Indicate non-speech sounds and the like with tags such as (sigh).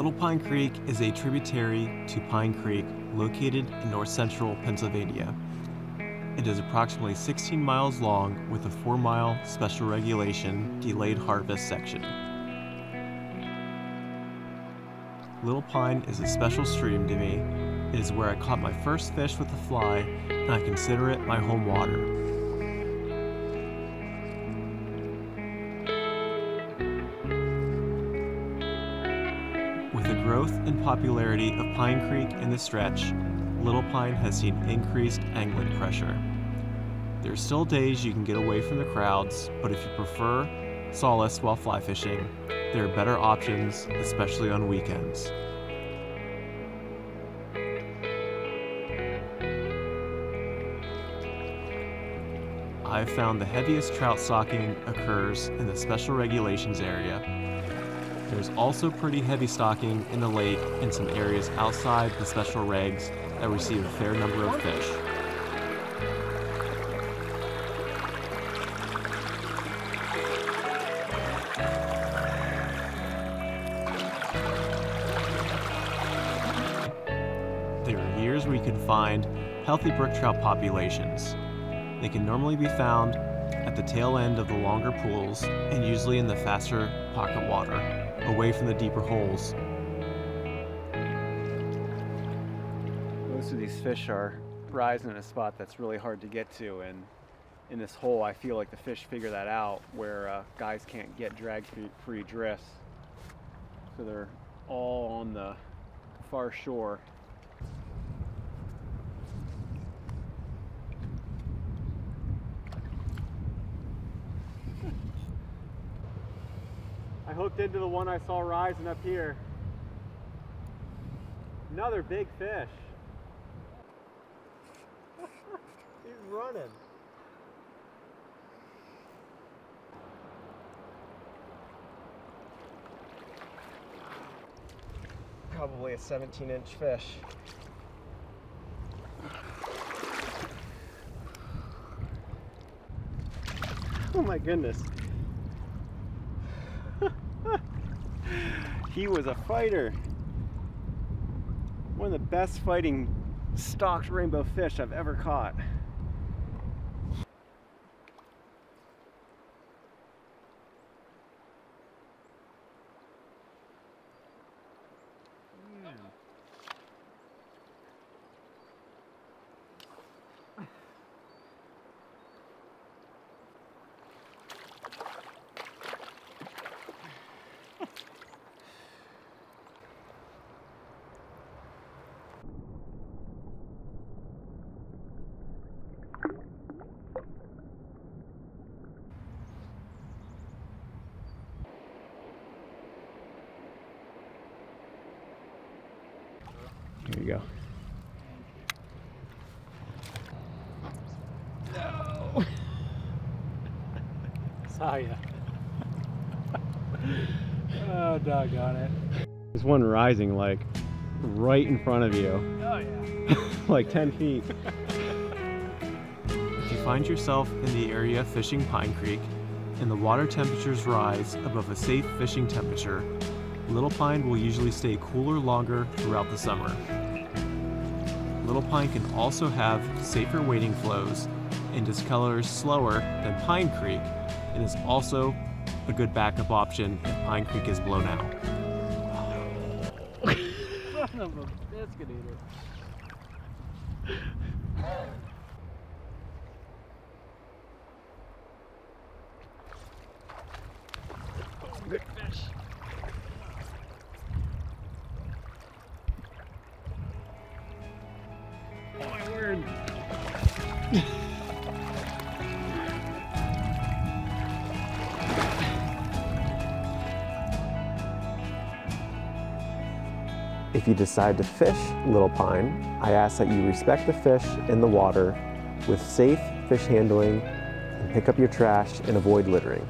Little Pine Creek is a tributary to Pine Creek located in north central Pennsylvania. It is approximately 16 miles long with a 4 mile special regulation delayed harvest section. Little Pine is a special stream to me. It is where I caught my first fish with a fly and I consider it my home water. Growth and popularity of Pine Creek in the stretch, Little Pine has seen increased angling pressure. There are still days you can get away from the crowds, but if you prefer solace while fly fishing, there are better options, especially on weekends. I've found the heaviest trout stocking occurs in the special regulations area there's also pretty heavy stocking in the lake and some areas outside the special regs that receive a fair number of fish. There are years where you can find healthy brook trout populations. They can normally be found at the tail end of the longer pools and usually in the faster pocket water away from the deeper holes. Most of these fish are rising in a spot that's really hard to get to and in this hole I feel like the fish figure that out where uh, guys can't get drag free drifts. So they're all on the far shore I hooked into the one I saw rising up here. Another big fish. (laughs) He's running. Probably a 17 inch fish. Oh my goodness. He was a fighter. One of the best fighting stocked rainbow fish I've ever caught. You go. No. (laughs) Saw ya. (laughs) oh, doggone it. There's one rising like right in front of you. Oh yeah. (laughs) like 10 feet. if you find yourself in the area fishing Pine Creek and the water temperatures rise above a safe fishing temperature, Little Pine will usually stay cooler longer throughout the summer. Little Pine can also have safer wading flows and discolors slower than Pine Creek and is also a good backup option if Pine Creek is blown out. (laughs) Son of a biscuit (laughs) If you decide to fish Little Pine, I ask that you respect the fish in the water with safe fish handling and pick up your trash and avoid littering.